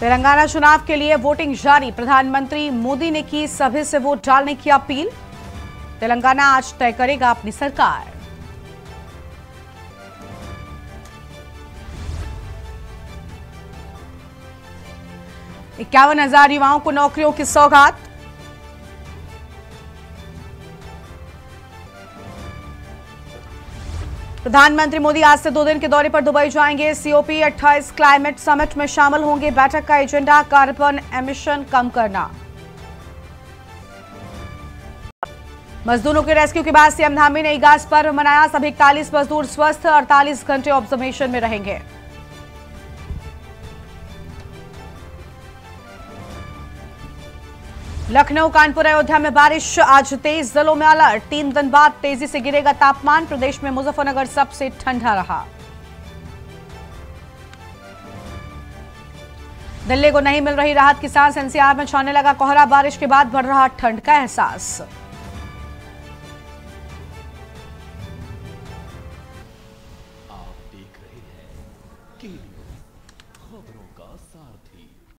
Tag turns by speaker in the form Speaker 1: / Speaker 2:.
Speaker 1: तेलंगाना चुनाव के लिए वोटिंग जारी। प्रधानमंत्री मोदी ने की सभी से वोट डालने की अपील। तेलंगाना आज तय करेगा अपनी सरकार। इक्यावन हज़ार युवाओं को नौकरियों की सौगात। प्रधानमंत्री मोदी आज से दो दिन के दौरे पर दुबई जाएँगे। सीओपी 28 क्लाइमेट समिट में शामिल होंगे। बैठक का एजेंडा, कार्बन एमिशन कम करना। मजदूरों के रेस्क्यू के बाद सीएम धामी ने इगास पर्व मनाया। सभी इकतालीस मजदूर स्वस्थ 48 घंटे ऑब्जर्वेशन में रहेंगे। लखनऊ, कानपुर, अयोध्या में बारिश। आज तेज जिलों में अलर्ट। तीन दिन बाद तेज़ी से गिरेगा तापमान। प्रदेश में मुजफ्फरनगर सबसे ठंडा रहा। दिल्ली को नहीं मिल रही राहत। की सांस एनसीआर में छाने लगा कोहरा। बारिश के बाद बढ़ रहा ठंड का एहसास।
Speaker 2: आप देख रहे हैं खबरों का सारथी।